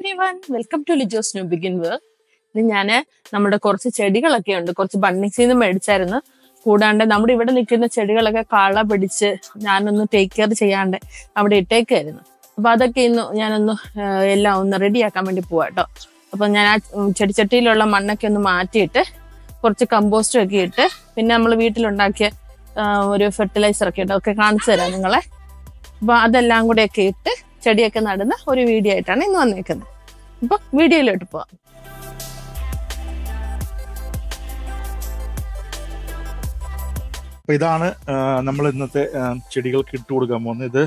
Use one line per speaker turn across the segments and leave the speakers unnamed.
Welcome to Lijo's new begin work ഇത് ഞാൻ നമ്മുടെ കുറച്ച് ചെടികളൊക്കെ ഉണ്ട്. കുറച്ച് ബണ്ണിക്സിൽ നിന്ന് മേടിച്ചായിരുന്നു. കൂടാണ്ട് നമ്മുടെ ഇവിടെ നിൽക്കുന്ന ചെടികളൊക്കെ കള പിടിച്ച് ഞാനൊന്ന് ടേക്ക് കെയർ ചെയ്യാണ്ട് അവിടെ ഇട്ടേക്കായിരുന്നു. അപ്പൊ അതൊക്കെ ഇന്ന് ഞാനൊന്ന് എല്ലാം ഒന്ന് റെഡിയാക്കാൻ വേണ്ടി പോവാ കേട്ടോ അപ്പൊ ഞാൻ ആ ചെടിച്ചട്ടിയിലുള്ള മണ്ണൊക്കെ ഒന്ന് മാറ്റിയിട്ട് കുറച്ച് കമ്പോസ്റ്റും ഒക്കെ ഇട്ട് പിന്നെ നമ്മൾ വീട്ടിലുണ്ടാക്കിയ ഒരു ഫെർട്ടിലൈസർ ഒക്കെ ഉണ്ട് ഒക്കെ കാണിച്ചു തരാം നിങ്ങളെ. അപ്പൊ അതെല്ലാം കൂടെ ഒക്കെ ഇട്ട് ചെടിയൊക്കെ നടുന്ന ഒരു വീഡിയോ ആയിട്ടാണ് ഇന്ന് വന്നേക്കുന്നത്. അപ്പൊ വീഡിയോയിലോട്ട് പോവാം.
ഇതാണ് നമ്മൾ ഇന്നത്തെ ചെടികൾക്ക് ഇട്ട് കൊടുക്കാൻ പോകുന്നത്. ഇത്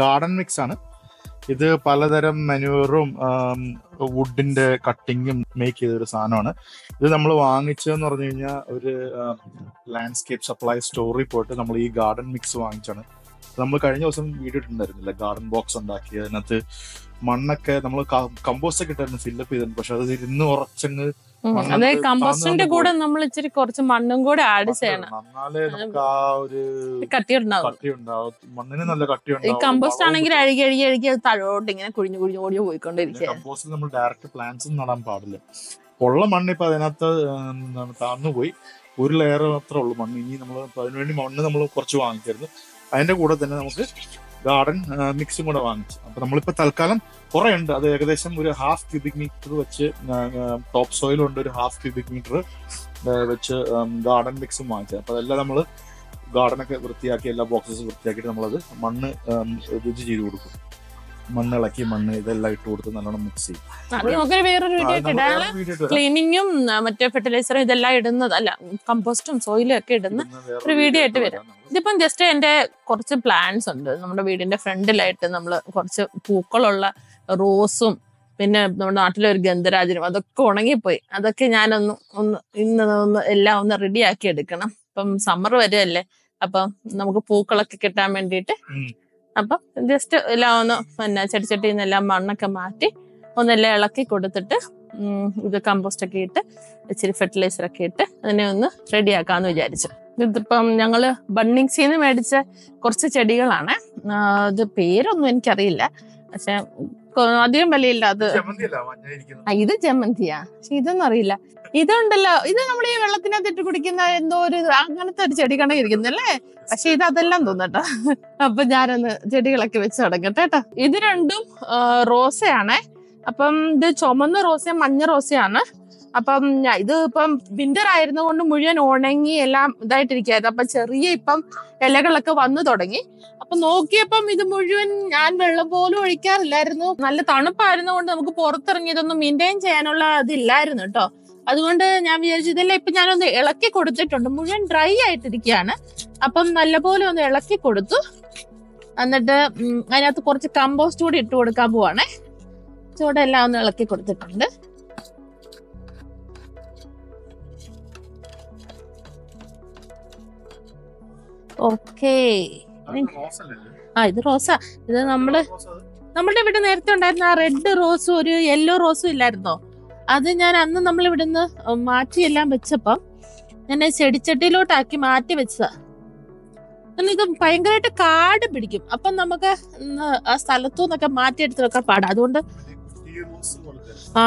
ഗാർഡൻ മിക്സ് ആണ്. ഇത് പലതരം മെനുവറും വുഡിന്റെ കട്ടിങ്ങും മേക്ക് ചെയ്ത ഒരു സാധനമാണ്. ഇത് നമ്മൾ വാങ്ങിച്ചതെന്ന് പറഞ്ഞു കഴിഞ്ഞാൽ ഒരു ലാൻഡ്സ്കേപ്പ് സപ്ലൈ സ്റ്റോറിൽ പോയിട്ട് നമ്മൾ ഈ ഗാർഡൻ മിക്സ് വാങ്ങിച്ചാണ് നമ്മൾ കഴിഞ്ഞ ദിവസം വീഡിയോ ഇട്ടുണ്ടായിരുന്നില്ല ഗാർഡൻ ബോക്സ് ഉണ്ടാക്കി അതിനകത്ത് മണ്ണൊക്കെ നമ്മൾ കമ്പോസ്റ്റ് ഒക്കെ ഇട്ടായിരുന്നു ഫില്ലപ്പ് ചെയ്തിരുന്നു പക്ഷെ അത് ഇരുന്ന് ഉറച്ചങ്ങ്
അതെ കമ്പോസ്റ്റിന്റെ കൂടെ നമ്മൾ ഇച്ചിരി കുറച്ച് മണ്ണും കൂടെ ആഡ് ചെയ്യണം.
മണ്ണിന് നല്ല കട്ടി
കമ്പോസ്റ്റ് ആണെങ്കിൽ അഴുകി അഴുകി അഴുകി അത് തഴോട്ട് ഇങ്ങനെ കുഴിഞ്ഞു കുഴിഞ്ഞു ഓടി പോയിക്കൊണ്ടിരിക്കും
കമ്പോസ്റ്റിൽ നമ്മൾ ഡയറക്റ്റ് പ്ലാന്റ്സ് നടാൻ പാടില്ല. ഉള്ള മണ്ണ് ഇപ്പൊ അതിനകത്ത് താഴ്ന്നു പോയി. ഒരു ലെയർ മാത്രമേ ഉള്ളൂ മണ്ണ്. ഇനി നമ്മൾ അതിനുവേണ്ടി മണ്ണ് നമ്മൾ കുറച്ച് വാങ്ങിക്കരുത്. അതിന്റെ കൂടെ തന്നെ നമുക്ക് ഗാർഡൻ മിക്സും കൂടെ വാങ്ങിച്ചു. അപ്പൊ നമ്മളിപ്പോ തൽക്കാലം കുറെ ഉണ്ട് അത് ഏകദേശം ഒരു ഹാഫ് ക്യൂബിക് മീറ്റർ വെച്ച് ടോപ്പ് സോയിലുണ്ട് ഒരു ഹാഫ് ക്യൂബിക് മീറ്റർ വെച്ച് ഗാർഡൻ മിക്സും വാങ്ങിച്ചത്. അപ്പൊ അതെല്ലാം നമ്മൾ ഗാർഡനൊക്കെ വൃത്തിയാക്കി എല്ലാ ബോക്സസ് വൃത്തിയാക്കിയിട്ട് നമ്മളത് മണ്ണ് രുചി ചെയ്ത് കൊടുക്കും. മണ്ണ് ഇളക്കി മണ്ണ് ഇതെല്ലാം ഇട്ട് കൊടുത്ത് നല്ലോണം മിക്സ് ചെയ്യും
വേറൊരു വീഡിയോ. ക്ലീനിങ്ങും മറ്റേ ഫെർട്ടിലൈസറും ഇതെല്ലാം ഇടുന്നത് അല്ല കമ്പോസ്റ്റും സോയിലും ഒക്കെ ഇടുന്ന ഒരു വീഡിയോ ആയിട്ട് വരാം. ഇതിപ്പം ജസ്റ്റ് എന്റെ കുറച്ച് പ്ലാന്റ്സ് ഉണ്ട് നമ്മുടെ വീടിന്റെ ഫ്രണ്ടിലായിട്ട് നമ്മൾ കുറച്ച് പൂക്കളുള്ള റോസും പിന്നെ നമ്മുടെ നാട്ടിലെ ഒരു ഗന്ധരാജനും അതൊക്കെ ഉണങ്ങിപ്പോയി അതൊക്കെ ഞാനൊന്ന് ഒന്ന് ഇന്ന് ഒന്ന് എല്ലാം ഒന്ന് റെഡിയാക്കി എടുക്കണം ഇപ്പം സമ്മർ വരെയല്ലേ അപ്പം നമുക്ക് പൂക്കളൊക്കെ കിട്ടാൻ വേണ്ടിയിട്ട്. അപ്പം ജസ്റ്റ് എല്ലാം ഒന്ന് പിന്നെ ചെടിച്ചട്ടിയിൽ നിന്നെല്ലാം മണ്ണൊക്കെ മാറ്റി ഒന്നെല്ലാം ഇളക്കി കൊടുത്തിട്ട് ഇത് കമ്പോസ്റ്റ് ഒക്കെ ഇട്ട് ഇച്ചിരി ഫെർട്ടിലൈസർ ഒക്കെ ഇട്ട് അതിനെ ഒന്ന് റെഡിയാക്കാന്ന് വിചാരിച്ചു. ഇതിപ്പം ഞങ്ങൾ ബണ്ണിങ്സിന്ന് മേടിച്ച കുറച്ച് ചെടികളാണ്. ഇത് പേരൊന്നും എനിക്കറിയില്ല. പക്ഷെ അധികം വിലയില്ല അത്. ഇത് ജമന്തിയാ. പക്ഷെ ഇതൊന്നും അറിയില്ല. ഇതുണ്ടല്ലോ ഇത് നമ്മൾ ഈ വെള്ളത്തിനകത്ത് ഇട്ട് കുടിക്കുന്ന എന്തോ ഒരു അങ്ങനത്തെ ഒരു ചെടി കണക്ക് ഇരിക്കുന്നല്ലേ പക്ഷെ ഇത് അതെല്ലാം തോന്നട്ടോ അപ്പൊ ഞാനൊന്ന് ചെടികളൊക്കെ വെച്ച് തുടങ്ങട്ടെ കേട്ടോ. ഇത് രണ്ടും റോസയാണേ. അപ്പം ഇത് ചുമന്ന റോസയും മഞ്ഞ റോസയാണ് അപ്പം ഇത് ഇപ്പം വിന്റർ ആയിരുന്നുകൊണ്ട് മുഴുവൻ ഉണങ്ങി എല്ലാം ഇതായിട്ടിരിക്കുകയായിരുന്നു. അപ്പൊ ചെറിയ ഇപ്പം ഇലകളൊക്കെ വന്നു തുടങ്ങി. അപ്പൊ നോക്കിയപ്പം ഇത് മുഴുവൻ ഞാൻ വെള്ളം പോലും ഒഴിക്കാറില്ലായിരുന്നു. നല്ല തണുപ്പായിരുന്നു കൊണ്ട് നമുക്ക് പുറത്തിറങ്ങി ഇതൊന്നും മെയിന്റെയിൻ ചെയ്യാനുള്ള ഇതില്ലായിരുന്നു കേട്ടോ അതുകൊണ്ട് ഞാൻ വിചാരിച്ചു ഇതെല്ലാം ഇപ്പൊ ഞാനൊന്ന് ഇളക്കി കൊടുത്തിട്ടുണ്ട്. മുഴുവൻ ഡ്രൈ ആയിട്ടിരിക്കുകയാണ്. അപ്പം നല്ലപോലെ ഒന്ന് ഇളക്കി കൊടുത്തു. എന്നിട്ട് അതിനകത്ത് കുറച്ച് കമ്പോസ്റ്റ് കൂടി ഇട്ട് കൊടുക്കാൻ പോവാണേ. ചൂടെല്ലാം ഒന്ന് ഇളക്കി കൊടുത്തിട്ടുണ്ട്. ഓക്കേ. ആ ഇത് റോസാ. ഇത്
നമ്മൾ
നമ്മളുടെ ഇവിടെ നേരത്തെ ഉണ്ടായിരുന്ന ആ റെഡ് റോസും ഒരു യെല്ലോ റോസും ഇല്ലായിരുന്നോ? അത് ഞാൻ അന്ന് നമ്മൾ ഇവിടുന്ന് മാറ്റിയെല്ലാം വെച്ചപ്പം ഞാൻ ചെടിച്ചട്ടിയിലോട്ടാക്കി മാറ്റി വെച്ചതാ. ഇത് ഭയങ്കരമായിട്ട് കാട് പിടിക്കും. അപ്പം നമുക്ക് ആ സ്ഥലത്തു നിന്നൊക്കെ മാറ്റിയെടുത്ത് വെക്കാൻ പാടാ. അതുകൊണ്ട്. ആ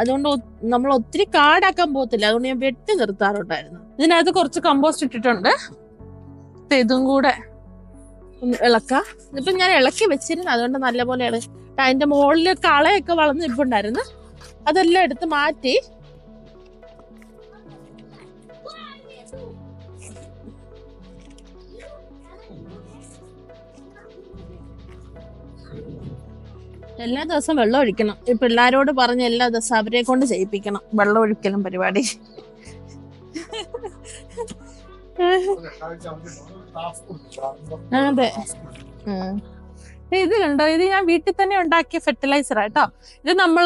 അതുകൊണ്ട് നമ്മൾ ഒത്തിരി കാടാക്കാൻ പോകത്തില്ല. അതുകൊണ്ട് ഞാൻ വെട്ടി നിർത്താറുണ്ടായിരുന്നു. ഇതിനകത്ത് കുറച്ച് കമ്പോസ്റ്റ് ഇട്ടിട്ടുണ്ട്. ഇപ്പൊ ഇതും കൂടെ. ഒന്ന് ഇളക്കാം. ഇപ്പം ഞാൻ ഇളക്കി വെച്ചിരുന്നു. അതുകൊണ്ട് നല്ലപോലെ പോലെ അതിന്റെ മുകളിൽ കളയൊക്കെ വളർന്ന് ഇപ്പുണ്ടായിരുന്നു അതെല്ലാം എടുത്ത് മാറ്റി. എല്ലാ ദിവസവും വെള്ളം ഒഴിക്കണം. ഈ പിള്ളേരോട് പറഞ്ഞ് എല്ലാ ദിവസവും അവരെ കൊണ്ട് ചെയ്യിപ്പിക്കണം. വെള്ളം ഒഴിക്കലും പരിപാടി. അതെ. ഇത് കണ്ടോ? ഇത് ഞാൻ വീട്ടിൽ തന്നെ ഉണ്ടാക്കിയ ഫെർട്ടിലൈസർ ആട്ടോ ഇത് നമ്മൾ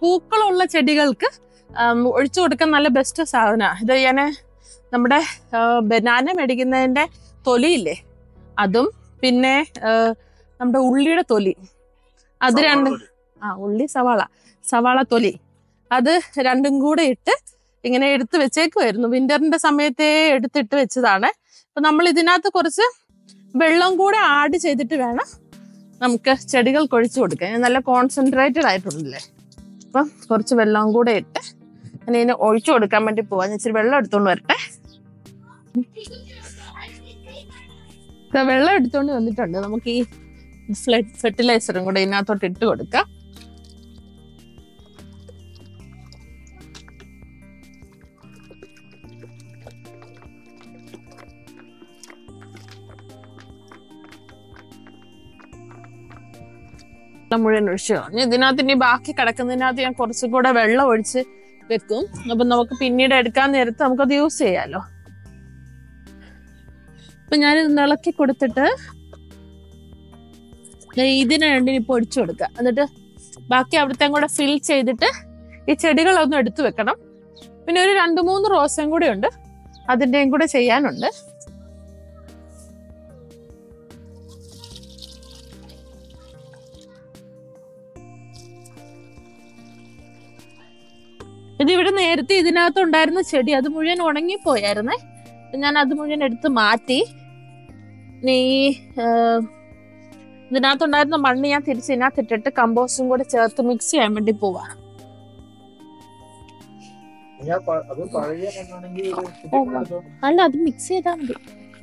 പൂക്കളുള്ള ചെടികൾക്ക് ഒഴിച്ചു കൊടുക്കാൻ നല്ല ബെസ്റ്റ് സാധനമാണ് ഇത് ഞാൻ നമ്മുടെ ബനാന മേടിക്കുന്നതിന്റെ തൊലിയില്ലേ? അതും പിന്നെ നമ്മുടെ ഉള്ളിയുടെ തൊലി. അത് രണ്ട് ആ ഉള്ളി സവാള. സവാള തൊലി. അത് രണ്ടും കൂടെ ഇട്ട് ഇങ്ങനെ എടുത്ത് വെച്ചേക്കുമായിരുന്നു വിന്ററിന്റെ സമയത്തേ എടുത്തിട്ട് വെച്ചതാണ്. അപ്പൊ നമ്മൾ ഇതിനകത്ത് കുറച്ച് വെള്ളം കൂടെ ആഡ് ചെയ്തിട്ട് വേണം നമുക്ക് ചെടികൾ കൊഴിച്ചു കൊടുക്കാൻ. നല്ല കോൺസെൻട്രേറ്റഡ് ആയിട്ടുണ്ടല്ലേ? അപ്പം കുറച്ച് വെള്ളം കൂടെ ഇട്ട് ഞാൻ ഇതിനെ ഒഴിച്ചു കൊടുക്കാൻ വേണ്ടി പോവാ. ഞാൻ ഇച്ചിരി വെള്ളം എടുത്തുകൊണ്ട് വരട്ടെ. വെള്ളം എടുത്തോണ്ട് വന്നിട്ടുണ്ട്. നമുക്ക് ഈ ഫെർട്ടിലൈസറും കൂടെ ഇതിനകത്തോട്ട് ഇട്ട് കൊടുക്കാം. വെള്ളം മുഴുവൻ ഒഴിച്ചു കളഞ്ഞു. ഇതിനകത്ത് ഇനി ബാക്കി കിടക്കുന്നതിനകത്ത് ഞാൻ കുറച്ചും കൂടെ വെള്ളം ഒഴിച്ച് വെക്കും. അപ്പൊ നമുക്ക് പിന്നീട് എടുക്കാൻ നേരത്ത് നമുക്കത് യൂസ് ചെയ്യാലോ. അപ്പൊ ഞാനിത് ഇളക്കി കൊടുത്തിട്ട് ഇതിനെ ഇതിന് രണ്ടിന് ഇപ്പൊ ഒഴിച്ചു കൊടുക്കുക. എന്നിട്ട് ബാക്കി അവിടുത്തെ കൂടെ ഫിൽ ചെയ്തിട്ട് ഈ ചെടികളൊന്നും എടുത്തു വെക്കണം. പിന്നെ ഒരു രണ്ട് മൂന്ന് റോസും കൂടെ ഉണ്ട്. അതിന്റെയും കൂടെ ചെയ്യാനുണ്ട്. ഇത് ഇവിടെ നേരത്തെ ഇതിനകത്ത് ഉണ്ടായിരുന്ന ചെടി അത് മുഴുവൻ ഉണങ്ങിപ്പോയായിരുന്നേ. ഞാൻ അത് മുഴുവൻ എടുത്ത് മാറ്റി. നീ ഇതിനകത്തുണ്ടായിരുന്ന മണ്ണ് ഞാൻ തിരിച്ച് ഇതിനകത്ത് ഇട്ടിട്ട് കമ്പോസ്റ്റും കൂടെ ചേർത്ത് മിക്സ് ചെയ്യാൻ വേണ്ടി പോവാ. അല്ല അത് മിക്സ് ചെയ്താൽ മതി.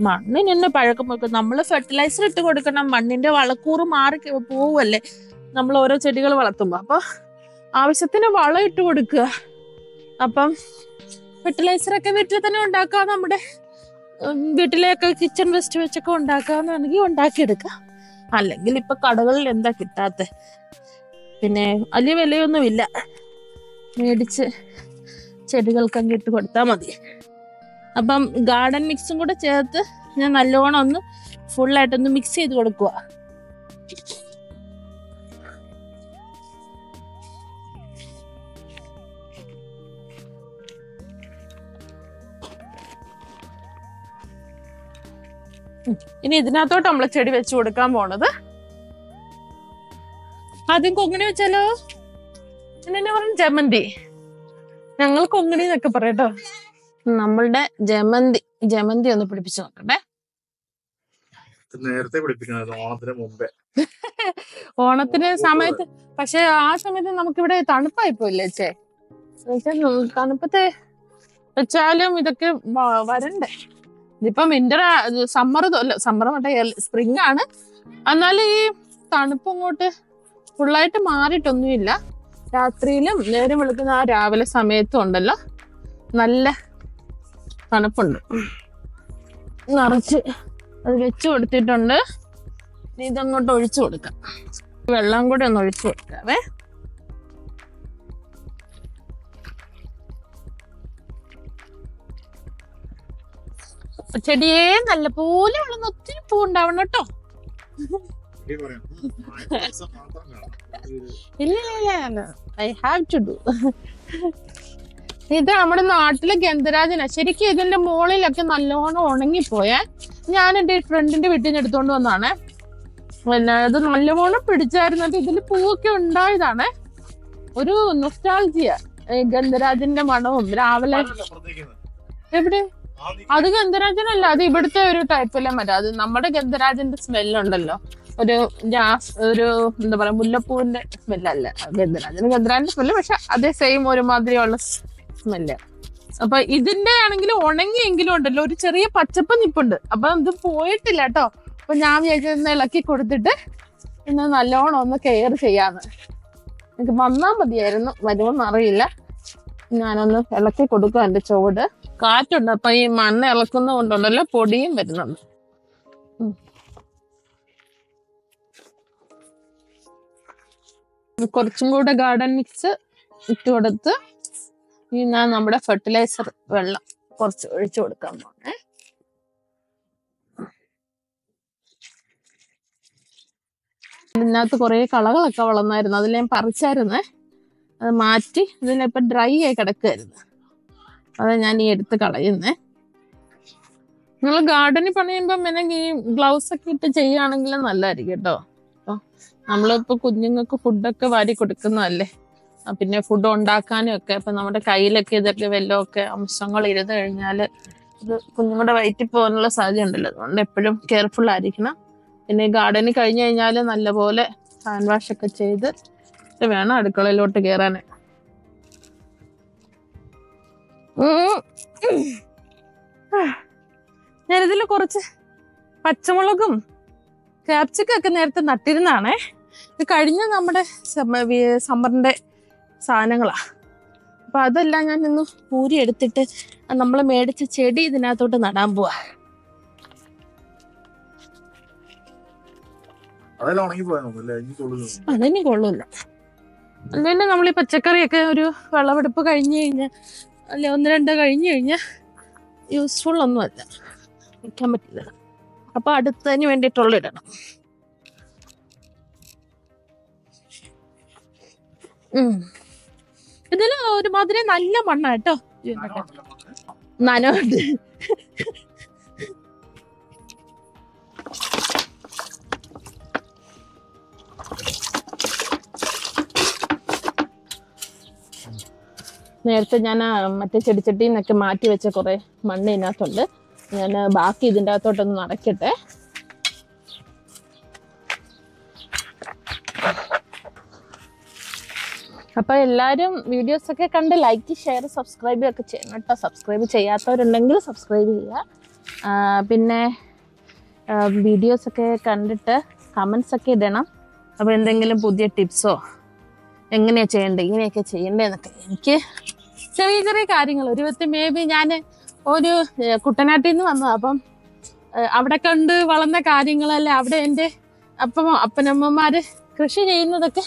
മണ്ണിന് തന്നെ പഴക്കം വെക്കും. നമ്മൾ ഫെർട്ടിലൈസർ ഇട്ട് കൊടുക്കണം മണ്ണിന്റെ വളക്കൂറ് മാറി പോവല്ലേ? നമ്മൾ ഓരോ ചെടികൾ വളർത്തുമ്പോൾ അപ്പൊ ആവശ്യത്തിന് വളം ഇട്ട് കൊടുക്കുക. അപ്പം ഫെർട്ടിലൈസർ ഒക്കെ വീട്ടിൽ തന്നെ ഉണ്ടാക്കാം നമ്മുടെ വീട്ടിലെയൊക്കെ കിച്ചൺ വേസ്റ്റ് വെച്ചൊക്കെ ഉണ്ടാക്കാന്നാണെങ്കിൽ ഉണ്ടാക്കിയെടുക്കാം. അല്ലെങ്കിൽ ഇപ്പൊ കടകളിൽ എന്താ കിട്ടാത്ത? പിന്നെ വലിയ വിലയൊന്നുമില്ല. മേടിച്ച് ചെടികൾക്ക് അങ്ങ് ഇട്ട് കൊടുത്താൽ മതി. അപ്പം ഗാർഡൻ മിക്സും കൂടെ ചേർത്ത് ഞാൻ നല്ലോണം ഒന്ന് ഫുള്ളായിട്ടൊന്ന് മിക്സ് ചെയ്ത് കൊടുക്കുക ഇനി ഇതിനകത്തോട്ട് നമ്മൾ ചെടി വെച്ചു കൊടുക്കാൻ പോണത്. ആദ്യം കൊങ്ങിണി വെച്ചാലോ? എന്നെ പറഞ്ഞു ജമന്തി. ഞങ്ങൾ കൊങ്ങിണി എന്നൊക്കെ പറയട്ടോ നമ്മളുടെ ജമന്തി ജമന്തി ഒന്ന് പിടിപ്പിച്ചു നോക്കട്ടെ.
നേരത്തെ ഓണത്തിന് മുമ്പേ.
ഓണത്തിന് സമയത്ത് പക്ഷെ ആ സമയത്ത് നമുക്കിവിടെ തണുപ്പായി പോയില്ലേ ചേ തണുപ്പത്തെ വെച്ചാലും ഇതൊക്കെ വരണ്ടേ? ഇതിപ്പം വിന്റർ സമ്മർ അല്ല സമ്മർ മറ്റേ സ്പ്രിംഗ് ആണ്. എന്നാൽ ഈ തണുപ്പ് അങ്ങോട്ട് ഫുള്ളായിട്ട് മാറിയിട്ടൊന്നുമില്ല. രാത്രിയിലും നേരം വെളുക്കുന്ന ആ രാവിലെ സമയത്തും ഉണ്ടല്ലോ. നല്ല തണുപ്പുണ്ട്. നിറച്ച് അത് വെച്ച് കൊടുത്തിട്ടുണ്ട്. ഇതങ്ങോട്ട് ഒഴിച്ചു കൊടുക്കാം. വെള്ളം കൂടി ഒന്ന് ഒഴിച്ചു കൊടുക്കാവേ. ചെടിയെ നല്ലപോലെ വളർന്ന് ഒത്തിരി പൂ ഉണ്ടാവണം കേട്ടോ. ഇല്ല ഇല്ല ഇല്ല. ഐ ഹാവ് ടു ഡു ഇത് നമ്മുടെ നാട്ടിലെ ഗന്ധരാജന. ശരിക്കും ഇതിന്റെ മുകളിലൊക്കെ നല്ലോണം ഉണങ്ങിപ്പോയേ ഞാൻ എന്റെ ഫ്രണ്ടിന്റെ വീട്ടിൽ നിന്ന് എടുത്തോണ്ട് വന്നാണ് പിന്നെ ഇത് നല്ലവണ്ണം പിടിച്ചായിരുന്നിട്ട് ഇതിൽ പൂവൊക്കെ ഉണ്ടായതാണ്. ഒരു നൊസ്റ്റാൾജിയ ഗന്ധരാജന്റെ മണവും രാവിലെ എവിടെ? അത് ഗന്ധരാജനല്ല അത് ഇവിടുത്തെ ഒരു ടൈപ്പിലെ മരം അത് നമ്മുടെ ഗന്ധരാജന്റെ സ്മെല്ലുണ്ടല്ലോ ഒരു ജാസ് ഒരു എന്താ പറയാ മുല്ലപ്പൂവിന്റെ സ്മെല്ലല്ല ഗന്ധരാജന് ഗന്ധരാജന്റെ സ്മെല്ല് പക്ഷെ അതേ സെയിം ഒരുമാതിരിയുള്ള സ്മെല്ല് അപ്പൊ ഇതിന്റെ ആണെങ്കിൽ ഉണങ്ങിയെങ്കിലും ഉണ്ടല്ലോ ഒരു ചെറിയ പച്ചപ്പ് നിപ്പുണ്ട്. അപ്പൊ ഇത് പോയിട്ടില്ല കേട്ടോ. അപ്പൊ ഞാൻ വിചാരിച്ചിരുന്ന ഇളക്കി കൊടുത്തിട്ട് ഇന്ന് നല്ലോണം ഒന്ന് കെയർ ചെയ്യാന്ന്. എനിക്ക് വന്നാ മതിയായിരുന്നു വരുമെന്ന് അറിയില്ല. ഞാനൊന്ന് ഇളക്കി കൊടുക്കും എന്റെ ചുവട്. കാറ്റുണ്ട്. അപ്പൊ ഈ മണ്ണ് ഇളക്കുന്ന കൊണ്ടുണ്ടല്ലോ പൊടിയും വരുന്നുണ്ട്. കുറച്ചും കൂടെ ഗാർഡൻ മിക്സ് ഇട്ട് കൊടുത്ത് ഞാൻ നമ്മുടെ ഫെർട്ടിലൈസർ വെള്ളം കുറച്ച് ഒഴിച്ചു കൊടുക്കാൻ പോണേ. ഇതിനകത്ത് കുറേ കളകളൊക്കെ വളർന്നായിരുന്നു. അതിൽ ഞാൻ പറിച്ചായിരുന്നേ. അത് മാറ്റി. ഇതിലിപ്പം ഡ്രൈ ആയി കിടക്കുമായിരുന്നു അത് ഞാൻ ഈ എടുത്ത് കളയുന്നേ. നിങ്ങൾ ഗാർഡനിൽ പണിയുമ്പോൾ പിന്നെ ഈ ഗ്ലൗസ് ഒക്കെ ഇട്ട് ചെയ്യുകയാണെങ്കിൽ നല്ലതായിരിക്കും കേട്ടോ. അപ്പൊ നമ്മളിപ്പോ കുഞ്ഞുങ്ങൾക്ക് ഫുഡൊക്കെ വാരി കൊടുക്കുന്നതല്ലേ. പിന്നെ ഫുഡ് ഉണ്ടാക്കാനും ഒക്കെ അപ്പം നമ്മുടെ കയ്യിലൊക്കെ ഇതൊക്കെ വല്ലതൊക്കെ അംശങ്ങൾ ഇരുന്ന് കഴിഞ്ഞാൽ ഇത് കുഞ്ഞുങ്ങളുടെ വയറ്റിൽ പോകാനുള്ള സാധ്യത ഉണ്ടല്ലോ. അതുകൊണ്ട് എപ്പോഴും കെയർഫുൾ ആയിരിക്കണം. പിന്നെ ഗാർഡനിൽ കഴിഞ്ഞു കഴിഞ്ഞാൽ നല്ലപോലെ ഹാൻഡ് വാഷ് ഒക്കെ ചെയ്ത് വേണം അടുക്കളയിലോട്ട് കയറാൻ ഞാനിതിൽ കുറച്ച് പച്ചമുളകും ക്യാപ്സിക്കം ഒക്കെ നേരത്തെ നട്ടിരുന്നാണേ. ഇത് കഴിഞ്ഞ നമ്മുടെ സമ്മറിന്റെ സാധനങ്ങളാ. അപ്പൊ അതെല്ലാം ഞാൻ ഇന്ന് പൂരി എടുത്തിട്ട് നമ്മൾ മേടിച്ച ചെടി ഇതിനകത്തോട്ട് നടാൻ പോവാ.
കൊള്ളൂല്ലോ
അതിനി കൊള്ളൂല അല്ലെങ്കിൽ നമ്മൾ ഈ പച്ചക്കറിയൊക്കെ ഒരു വിളവെടുപ്പ് കഴിഞ്ഞു കഴിഞ്ഞാൽ അല്ലെ ഒന്ന് രണ്ട് കഴിഞ്ഞ് കഴിഞ്ഞാൽ യൂസ്ഫുൾ ഒന്നുമല്ല വയ്ക്കാൻ പറ്റില്ല. അപ്പൊ അടുത്തതിന് വേണ്ടിയിട്ടുള്ള ഇടണം. ഉം. ഇതിൽ ഒരുമാതിരി നല്ല മണ്ണാട്ടോ നനവുണ്ട് നേരത്തെ ഞാൻ മറ്റേ ചെടിച്ചട്ടിയിൽ നിന്നൊക്കെ മാറ്റി വെച്ച കുറെ മണ്ണ് ഇതിനകത്തുണ്ട്. ഞാൻ ബാക്കി ഇതിന്റെ അകത്തോട്ടൊന്ന് നടക്കട്ടെ. അപ്പൊ എല്ലാരും വീഡിയോസ് ഒക്കെ കണ്ട് ലൈക്ക് ഷെയർ സബ്സ്ക്രൈബ് ഒക്കെ ചെയ്യണം കേട്ടോ. സബ്സ്ക്രൈബ് ചെയ്യാത്തവരുണ്ടെങ്കിൽ സബ്സ്ക്രൈബ് ചെയ്യുക. പിന്നെ വീഡിയോസ് ഒക്കെ കണ്ടിട്ട് കമൻസ് ഒക്കെ ഇടണം. അപ്പോൾ എന്തെങ്കിലും പുതിയ ടിപ്സോ എങ്ങനെയാ ചെയ്യേണ്ടത് ഇങ്ങനെയൊക്കെ ചെയ്യണ്ടേ എന്നൊക്കെ എനിക്ക് ചെറിയ ചെറിയ കാര്യങ്ങൾ. ഒരു വ്യക്തി മേ ബി ഞാൻ ഒരു കുട്ടനാട്ടിൽ നിന്ന് വന്നു അപ്പം അവിടെ കണ്ട് വളർന്ന കാര്യങ്ങളല്ലേ അവിടെ എന്റെ അപ്പം അപ്പനമ്മമാർ കൃഷി ചെയ്യുന്നതൊക്കെ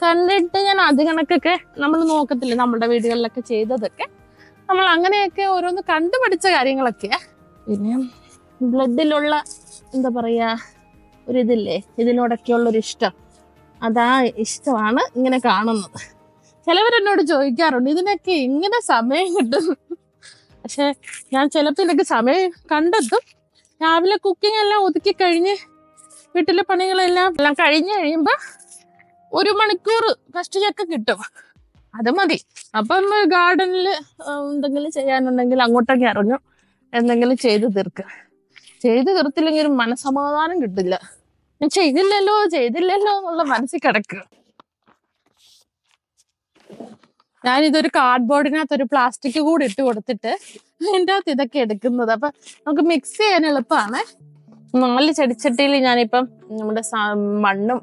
കണ്ടിട്ട് ഞാൻ അത് കണക്കൊക്കെ നമ്മൾ നോക്കത്തില്ല. നമ്മുടെ വീടുകളിലൊക്കെ ചെയ്തതൊക്കെ നമ്മൾ അങ്ങനെയൊക്കെ ഓരോന്ന് കണ്ടുപഠിച്ച കാര്യങ്ങളൊക്കെയാ പിന്നെ ബ്ലഡിലുള്ള എന്താ പറയുക ഒരിതില്ലേ ഇതിനോടൊക്കെയുള്ളൊരു ഇഷ്ടം. അതാ ഇഷ്ടമാണ് ഇങ്ങനെ കാണുന്നത്. ചിലവരെന്നോട് ചോദിക്കാറുണ്ട് ഇതിനൊക്കെ എങ്ങനെ സമയം കിട്ടും പക്ഷെ ഞാൻ ചിലപ്പോൾ ഇതിനൊക്കെ സമയം കണ്ടെത്തും. രാവിലെ കുക്കിംഗ് എല്ലാം ഒതുക്കി കഴിഞ്ഞ് വീട്ടിലെ പണികളെല്ലാം എല്ലാം കഴിഞ്ഞ് കഴിയുമ്പോൾ ഒരു മണിക്കൂർ കഷ്ടിച്ചൊക്കെ കിട്ടും. അത് മതി. അപ്പം ഗാർഡനിൽ എന്തെങ്കിലും ചെയ്യാനുണ്ടെങ്കിൽ അങ്ങോട്ടൊക്കെ ഇറങ്ങും. എന്തെങ്കിലും ചെയ്ത് തീർക്കുക ചെയ്ത് തീർത്തില്ലെങ്കിൽ ഒരു മനസമാധാനം കിട്ടില്ല. ഞാൻ ചെയ്തില്ലല്ലോ ചെയ്തില്ലല്ലോ എന്നുള്ള മനസ്സിൽ കിടക്കുക. ഞാനിതൊരു കാർഡ്ബോർഡിനകത്ത് ഒരു പ്ലാസ്റ്റിക് കൂടി ഇട്ട് കൊടുത്തിട്ട് അതിന്റെ അകത്ത് ഇതൊക്കെ എടുക്കുന്നത്. അപ്പൊ നമുക്ക് മിക്സ് ചെയ്യാൻ എളുപ്പമാണ്. നാല് ചെടിച്ചട്ടിയിൽ ഞാനിപ്പം നമ്മുടെ മണ്ണും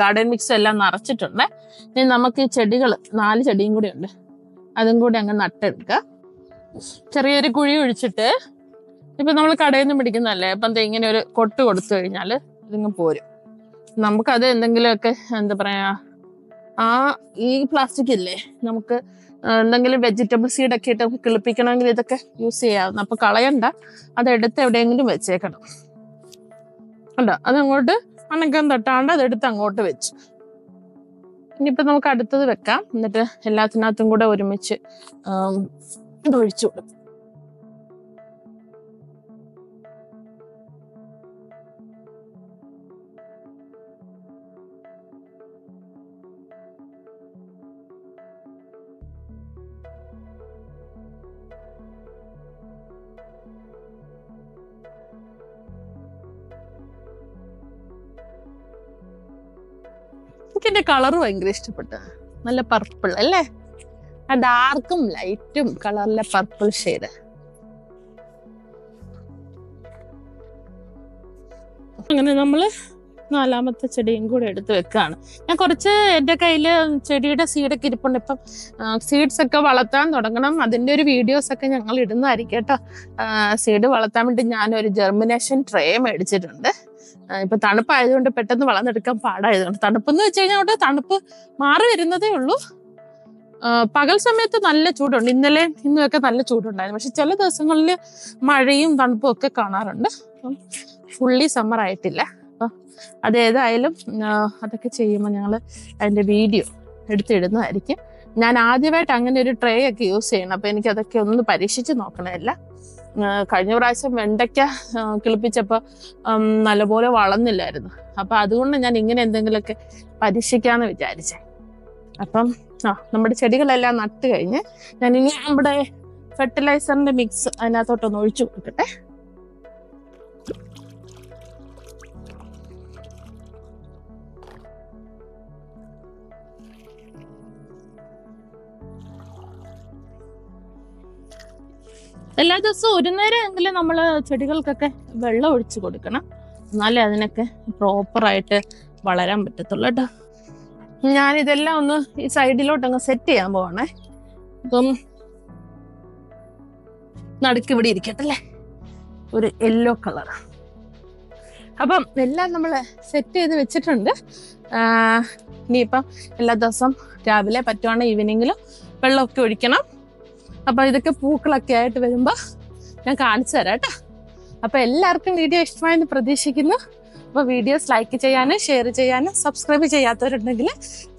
ഗാർഡൻ മിക്സും എല്ലാം നിറച്ചിട്ടുണ്ട്. ഇനി നമുക്ക് ഈ ചെടികൾ നാല് ചെടിയും കൂടി ഉണ്ട്. അതും കൂടി അങ്ങ് നട്ടെടുക്കുക. ചെറിയൊരു കുഴി ഒഴിച്ചിട്ട് ഇപ്പൊ നമ്മൾ കടയിൽ നിന്ന് പിടിക്കുന്നതല്ലേ അപ്പം ഇങ്ങനെ ഒരു കൊട്ട് കൊടുത്തു കഴിഞ്ഞാൽ ഇതിങ്ങ് പോരും. നമുക്കത് എന്തെങ്കിലുമൊക്കെ എന്താ പറയാ ആ ഈ പ്ലാസ്റ്റിക് ഇല്ലേ നമുക്ക് എന്തെങ്കിലും വെജിറ്റബിൾ സീഡ് ഒക്കെ ഇട്ട് കിളിപ്പിക്കണമെങ്കിൽ ഇതൊക്കെ യൂസ് ചെയ്യാവുന്ന അപ്പൊ കളയണ്ട. അതെടുത്ത് എവിടെയെങ്കിലും വെച്ചേക്കണം. അല്ല അതങ്ങോട്ട് അണക്കം തൊട്ടാണ്ട് അതെടുത്ത് അങ്ങോട്ട് വെച്ചു. ഇനിയിപ്പോ നമുക്ക് അടുത്തത് വെക്കാം. എന്നിട്ട് എല്ലാത്തിനകത്തും കൂടെ ഒരുമിച്ച് ഒഴിച്ചു കൊടുക്കും. എനിക്ക് എന്റെ കളർ ഭയങ്കര ഇഷ്ടപ്പെട്ടു നല്ല പർപ്പിൾ അല്ലേ? ആ ഡാർക്കും ലൈറ്റും കളറിലെ പർപ്പിൾ ഷെയ്ഡ് അങ്ങനെ നമ്മൾ നാലാമത്തെ ചെടിയും കൂടെ എടുത്ത് വെക്കുകയാണ് ഞാൻ കുറച്ച് എന്റെ കയ്യിൽ ചെടിയുടെ സീഡൊക്കെ ഇരിപ്പുണ്ട്. ഇപ്പം സീഡ്സ് ഒക്കെ വളർത്താൻ തുടങ്ങണം. അതിന്റെ ഒരു വീഡിയോസ് ഒക്കെ ഞങ്ങൾ ഇടുന്നതായിരിക്കും കേട്ടോ. സീഡ് വളർത്താൻ വേണ്ടി ഞാനൊരു ജെർമിനേഷൻ ട്രേ മേടിച്ചിട്ടുണ്ട്. ഇപ്പൊ തണുപ്പായതുകൊണ്ട് പെട്ടെന്ന് വളർന്നെടുക്കാൻ പാടായതുകൊണ്ട്. തണുപ്പെന്ന് വെച്ച് കഴിഞ്ഞാൽ അവിടെ തണുപ്പ് മാറി വരുന്നതേ ഉള്ളൂ. പകൽ സമയത്ത് നല്ല ചൂടുണ്ട്. ഇന്നലെ ഇന്നും ഒക്കെ നല്ല ചൂടുണ്ടായിരുന്നു. പക്ഷെ ചില ദിവസങ്ങളിൽ മഴയും തണുപ്പും ഒക്കെ കാണാറുണ്ട്. ഫുള്ളി സമ്മർ ആയിട്ടില്ല. അപ്പം അതേതായാലും അതൊക്കെ ചെയ്യുമ്പോൾ ഞങ്ങൾ അതിന്റെ വീഡിയോ എടുത്തിടുന്നതായിരിക്കും. ഞാൻ ആദ്യമായിട്ട് അങ്ങനെ ഒരു ട്രേ ഒക്കെ യൂസ് ചെയ്യണം. അപ്പം എനിക്ക് അതൊക്കെ ഒന്ന് പരീക്ഷിച്ച് നോക്കണമല്ല. കഴിഞ്ഞ പ്രാവശ്യം വെണ്ടയ്ക്ക കിളിപ്പിച്ചപ്പോൾ നല്ലപോലെ വളർന്നില്ലായിരുന്നു. അപ്പം അതുകൊണ്ട് ഞാൻ ഇങ്ങനെ എന്തെങ്കിലുമൊക്കെ പരീക്ഷിക്കാമെന്ന് വിചാരിച്ചേ. അപ്പം ആ നമ്മുടെ ചെടികളെല്ലാം നട്ട് കഴിഞ്ഞ് ഞാൻ ഇനി നമ്മുടെ ഫെർട്ടിലൈസറിന്റെ മിക്സ് അതിനകത്തോട്ടൊന്ന് ഒഴിച്ചു കൊടുക്കട്ടെ. എല്ലാ ദിവസവും ഒരു നേരമെങ്കിലും നമ്മൾ ചെടികൾക്കൊക്കെ വെള്ളം ഒഴിച്ചു കൊടുക്കണം. എന്നാലേ അതിനൊക്കെ പ്രോപ്പറായിട്ട് വളരാൻ പറ്റത്തുള്ളൂ കേട്ടോ. ഞാനിതെല്ലാം ഒന്ന് ഈ സൈഡിലോട്ട് അങ്ങ് സെറ്റ് ചെയ്യാൻ പോവാണേ. അപ്പം നടുക്ക് ഇവിടെ ഇരിക്കട്ടെ അല്ലേ ഒരു യെല്ലോ കളർ അപ്പം എല്ലാം നമ്മൾ സെറ്റ് ചെയ്ത് വെച്ചിട്ടുണ്ട്. ഇനിയിപ്പം എല്ലാ ദിവസവും രാവിലെ പറ്റുവാണെങ്കിൽ ഈവനിങ്ങിലും വെള്ളമൊക്കെ ഒഴിക്കണം. അപ്പം ഇതൊക്കെ പൂക്കളൊക്കെ ആയിട്ട് വരുമ്പോൾ ഞാൻ കാണിച്ചു തരാം കേട്ടോ. അപ്പൊ എല്ലാവർക്കും വീഡിയോ ഇഷ്ടമായെന്ന് പ്രതീക്ഷിക്കുന്നു. അപ്പോൾ വീഡിയോസ് ലൈക്ക് ചെയ്യാനും ഷെയർ ചെയ്യാനും സബ്സ്ക്രൈബ് ചെയ്യാത്തവരുണ്ടെങ്കിൽ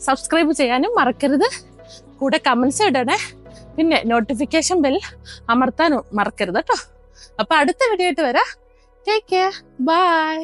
സബ്സ്ക്രൈബ് ചെയ്യാനും മറക്കരുത്. കൂടെ കമൻസ് ഇടണേ. പിന്നെ നോട്ടിഫിക്കേഷൻ ബെൽ അമർത്താനും മറക്കരുത് കേട്ടോ. അപ്പൊ അടുത്ത വീഡിയോ ആയിട്ട് വരാം. Take care bye